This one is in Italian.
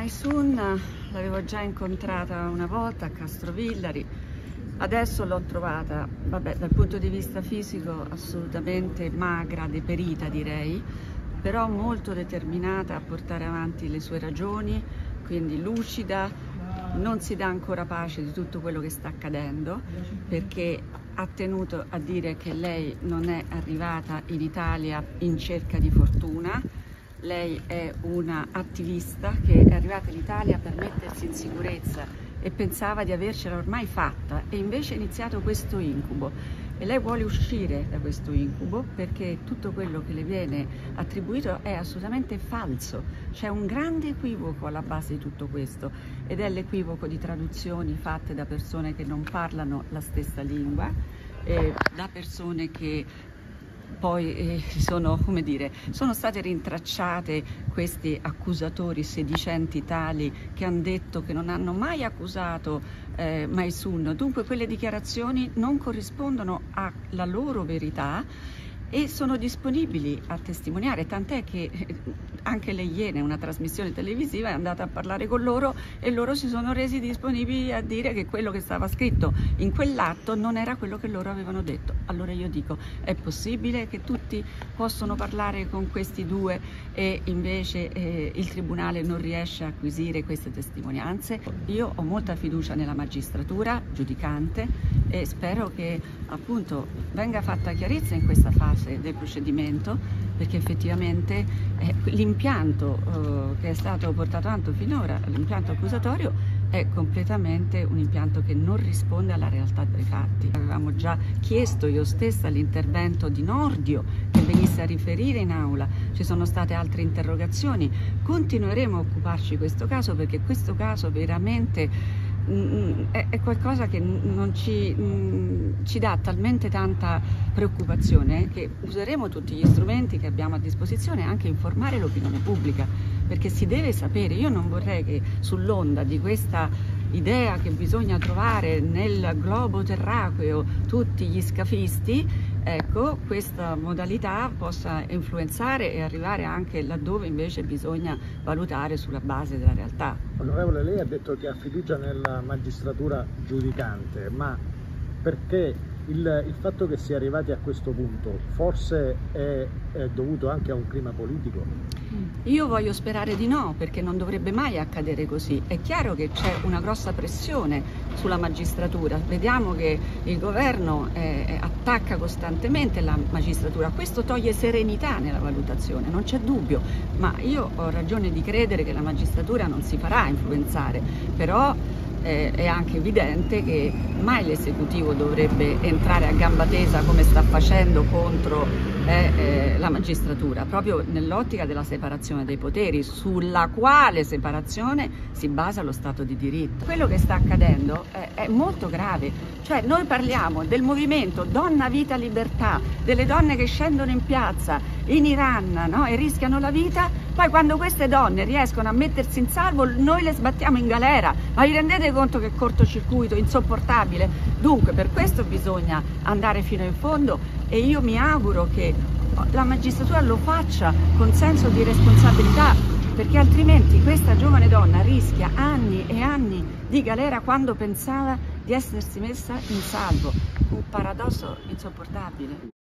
Maisun l'avevo già incontrata una volta a Castrovillari, adesso l'ho trovata, vabbè, dal punto di vista fisico assolutamente magra, deperita direi, però molto determinata a portare avanti le sue ragioni, quindi lucida, non si dà ancora pace di tutto quello che sta accadendo perché ha tenuto a dire che lei non è arrivata in Italia in cerca di fortuna, lei è una attivista che è arrivata in Italia per mettersi in sicurezza e pensava di avercela ormai fatta e invece è iniziato questo incubo e lei vuole uscire da questo incubo perché tutto quello che le viene attribuito è assolutamente falso. C'è un grande equivoco alla base di tutto questo ed è l'equivoco di traduzioni fatte da persone che non parlano la stessa lingua, eh, da persone che poi eh, sono, come dire, sono state rintracciate questi accusatori sedicenti tali che hanno detto che non hanno mai accusato eh, Maisun, dunque quelle dichiarazioni non corrispondono alla loro verità e sono disponibili a testimoniare, tant'è che eh, anche le Iene, una trasmissione televisiva, è andata a parlare con loro e loro si sono resi disponibili a dire che quello che stava scritto in quell'atto non era quello che loro avevano detto. Allora io dico, è possibile che tutti possono parlare con questi due e invece eh, il Tribunale non riesce a acquisire queste testimonianze? Io ho molta fiducia nella magistratura giudicante e spero che appunto venga fatta chiarezza in questa fase del procedimento perché effettivamente eh, l'impianto eh, che è stato portato avanti finora, l'impianto accusatorio, è completamente un impianto che non risponde alla realtà dei fatti. Avevamo già chiesto io stessa l'intervento di Nordio che venisse a riferire in aula, ci sono state altre interrogazioni, continueremo a occuparci di questo caso perché questo caso veramente è, qualcosa che ci, ci, dà talmente tanta preoccupazione che useremo tutti gli strumenti che abbiamo a disposizione anche informare l'opinione pubblica perché si deve sapere, io non vorrei che sull'onda di questa idea che bisogna trovare nel globo terracqueo tutti gli scafisti, ecco, questa modalità possa influenzare e arrivare anche laddove invece bisogna valutare sulla base della realtà. Onorevole, lei ha detto che ha fiducia nella magistratura giudicante, ma perché il, il, fatto che sia arrivati a questo punto forse è, è, dovuto anche a un clima politico? Io voglio sperare di no, perché non dovrebbe mai accadere così. È chiaro che c'è una grossa pressione sulla magistratura. Vediamo che il governo eh, attacca costantemente la magistratura. Questo toglie serenità nella valutazione, non c'è dubbio. Ma io ho ragione di credere che la magistratura non si farà influenzare. Però eh, è anche evidente che mai l'esecutivo dovrebbe entrare a gamba tesa come sta facendo contro eh, eh, la magistratura, proprio nell'ottica della separazione dei poteri, sulla quale separazione si basa lo Stato di diritto. Quello che sta accadendo è molto grave, cioè noi parliamo del movimento Donna, Vita, Libertà, delle donne che scendono in piazza in Iran no? e rischiano la vita, poi quando queste donne riescono a mettersi in salvo noi le sbattiamo in galera, ma vi rendete conto che cortocircuito insopportabile? Dunque per questo bisogna andare fino in fondo e io mi auguro che la magistratura lo faccia con senso di responsabilità perché altrimenti questa giovane donna rischia anni e anni di galera quando pensava di essersi messa in salvo. Un paradosso insopportabile.